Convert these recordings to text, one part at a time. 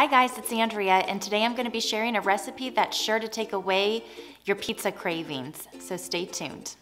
Hi guys, it's Andrea, and today I'm gonna be sharing a recipe that's sure to take away your pizza cravings, so stay tuned.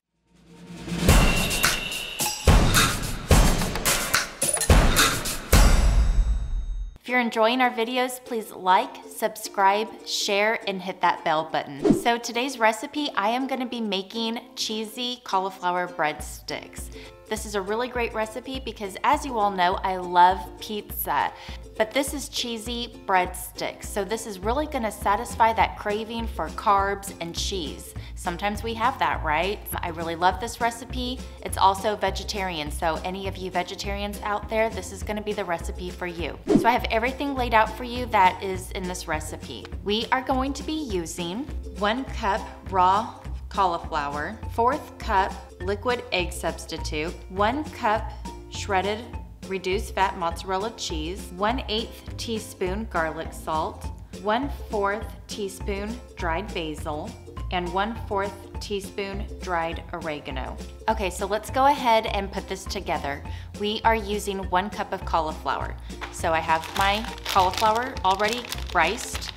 If you're enjoying our videos, please like, subscribe, share, and hit that bell button. So today's recipe, I am gonna be making cheesy cauliflower breadsticks. This is a really great recipe because as you all know, I love pizza. But this is cheesy breadsticks, so this is really gonna satisfy that craving for carbs and cheese. Sometimes we have that, right? I really love this recipe. It's also vegetarian, so any of you vegetarians out there, this is gonna be the recipe for you. So I have everything laid out for you that is in this recipe. We are going to be using one cup raw cauliflower, fourth cup liquid egg substitute, one cup shredded reduced fat mozzarella cheese, 1 8 teaspoon garlic salt, 1 4 teaspoon dried basil, and 1 4 teaspoon dried oregano. Okay, so let's go ahead and put this together. We are using one cup of cauliflower. So I have my cauliflower already riced.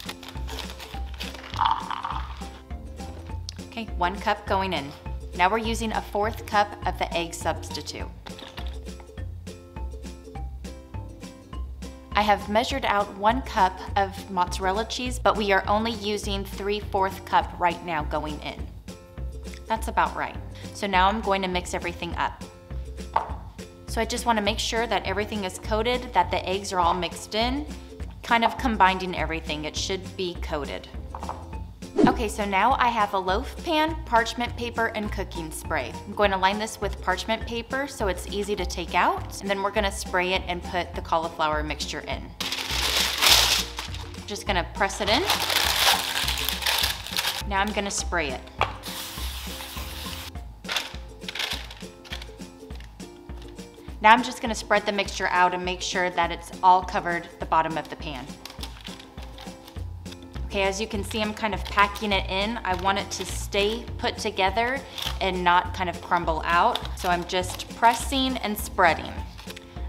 Okay, one cup going in. Now we're using a fourth cup of the egg substitute. I have measured out one cup of mozzarella cheese, but we are only using 3 4th cup right now going in. That's about right. So now I'm going to mix everything up. So I just wanna make sure that everything is coated, that the eggs are all mixed in, kind of combining everything. It should be coated. Okay, so now I have a loaf pan, parchment paper, and cooking spray. I'm going to line this with parchment paper so it's easy to take out, and then we're gonna spray it and put the cauliflower mixture in. I'm just gonna press it in. Now I'm gonna spray it. Now I'm just gonna spread the mixture out and make sure that it's all covered the bottom of the pan. Okay, as you can see, I'm kind of packing it in. I want it to stay put together and not kind of crumble out. So I'm just pressing and spreading.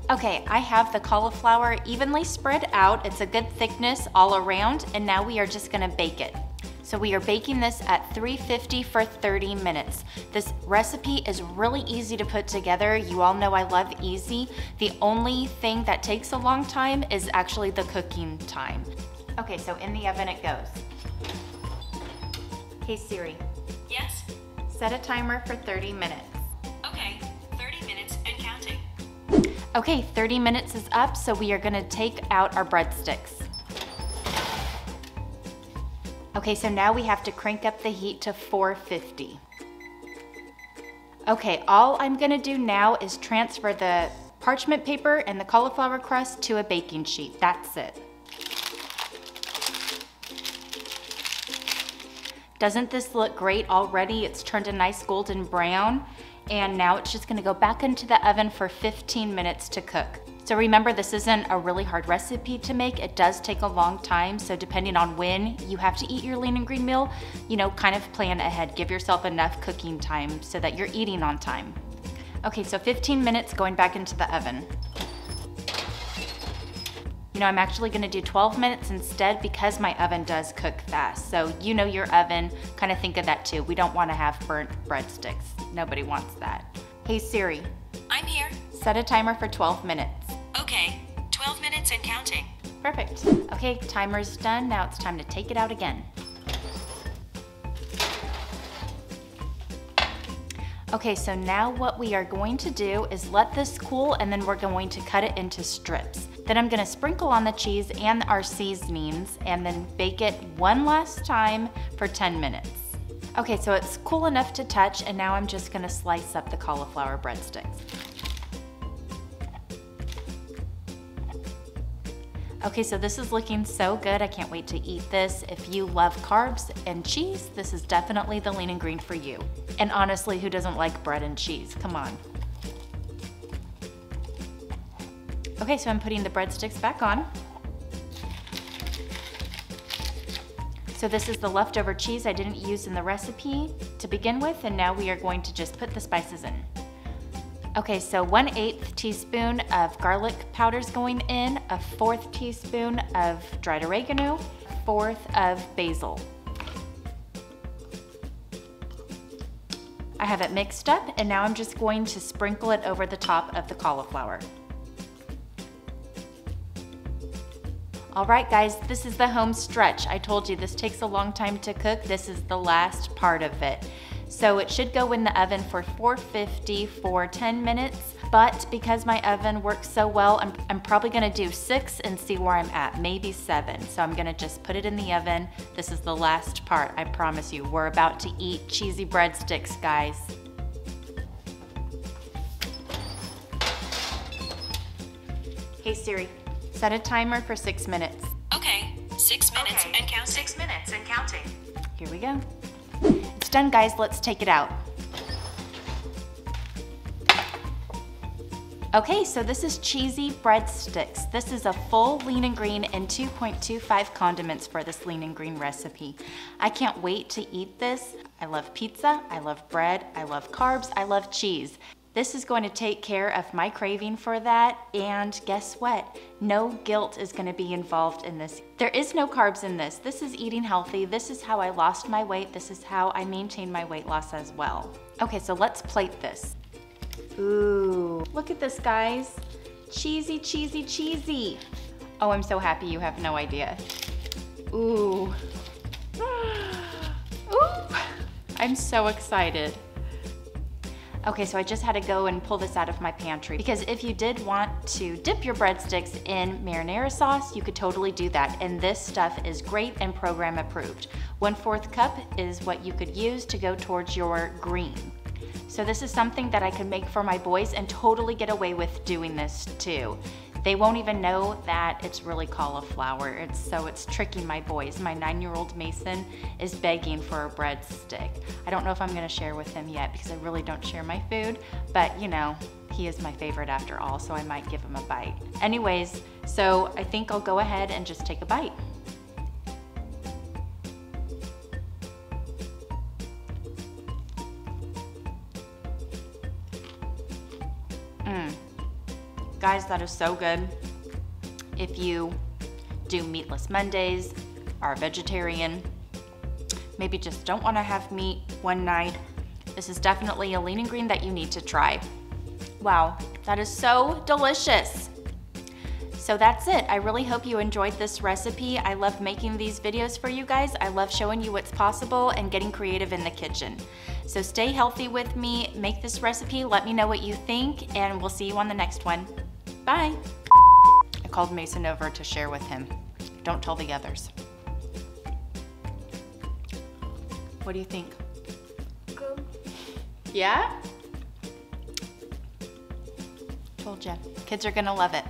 Okay, I have the cauliflower evenly spread out. It's a good thickness all around, and now we are just gonna bake it. So we are baking this at 350 for 30 minutes. This recipe is really easy to put together. You all know I love easy. The only thing that takes a long time is actually the cooking time. Okay, so in the oven it goes. Hey Siri. Yes? Set a timer for 30 minutes. Okay, 30 minutes and counting. Okay, 30 minutes is up, so we are gonna take out our breadsticks. Okay, so now we have to crank up the heat to 450. Okay, all I'm gonna do now is transfer the parchment paper and the cauliflower crust to a baking sheet. That's it. Doesn't this look great already? It's turned a nice golden brown and now it's just gonna go back into the oven for 15 minutes to cook. So remember, this isn't a really hard recipe to make. It does take a long time, so depending on when you have to eat your lean and green meal, you know, kind of plan ahead. Give yourself enough cooking time so that you're eating on time. Okay, so 15 minutes going back into the oven. You know, I'm actually gonna do 12 minutes instead because my oven does cook fast. So you know your oven, kind of think of that too. We don't wanna have burnt breadsticks. Nobody wants that. Hey Siri, I'm here. set a timer for 12 minutes. Okay, 12 minutes and counting. Perfect. Okay, timer's done. Now it's time to take it out again. Okay, so now what we are going to do is let this cool and then we're going to cut it into strips. Then I'm gonna sprinkle on the cheese and our seasonings and then bake it one last time for 10 minutes. Okay, so it's cool enough to touch and now I'm just gonna slice up the cauliflower breadsticks. Okay, so this is looking so good. I can't wait to eat this. If you love carbs and cheese, this is definitely the lean and green for you. And honestly, who doesn't like bread and cheese? Come on. Okay, so I'm putting the breadsticks back on. So this is the leftover cheese I didn't use in the recipe to begin with, and now we are going to just put the spices in. Okay, so 1 8th teaspoon of garlic powder is going in, a fourth teaspoon of dried oregano, fourth of basil. I have it mixed up and now I'm just going to sprinkle it over the top of the cauliflower. All right guys, this is the home stretch. I told you this takes a long time to cook. This is the last part of it. So it should go in the oven for 450 for 10 minutes, but because my oven works so well, I'm, I'm probably gonna do six and see where I'm at, maybe seven. So I'm gonna just put it in the oven. This is the last part, I promise you. We're about to eat cheesy breadsticks, guys. Hey Siri, Set a timer for six minutes. Okay, six minutes Okay, and counting. Six minutes and counting. Here we go. It's done, guys. Let's take it out. Okay, so this is cheesy breadsticks. This is a full lean and green and 2.25 condiments for this lean and green recipe. I can't wait to eat this. I love pizza, I love bread, I love carbs, I love cheese. This is going to take care of my craving for that, and guess what? No guilt is going to be involved in this. There is no carbs in this. This is eating healthy. This is how I lost my weight. This is how I maintain my weight loss as well. Okay, so let's plate this. Ooh, look at this, guys. Cheesy, cheesy, cheesy. Oh, I'm so happy you have no idea. Ooh. Ooh. I'm so excited. Okay, so I just had to go and pull this out of my pantry because if you did want to dip your breadsticks in marinara sauce, you could totally do that. And this stuff is great and program approved. One fourth cup is what you could use to go towards your green. So this is something that I could make for my boys and totally get away with doing this too. They won't even know that it's really cauliflower. It's so it's tricking my boys. My nine-year-old Mason is begging for a breadstick. I don't know if I'm gonna share with him yet because I really don't share my food, but you know, he is my favorite after all, so I might give him a bite. Anyways, so I think I'll go ahead and just take a bite. Mm. Guys, that is so good. If you do meatless Mondays, are vegetarian, maybe just don't want to have meat one night, this is definitely a lean and green that you need to try. Wow, that is so delicious. So that's it. I really hope you enjoyed this recipe. I love making these videos for you guys. I love showing you what's possible and getting creative in the kitchen. So stay healthy with me, make this recipe, let me know what you think, and we'll see you on the next one. Bye. I called Mason over to share with him. Don't tell the others. What do you think? Good. Yeah? Told ya. Kids are gonna love it.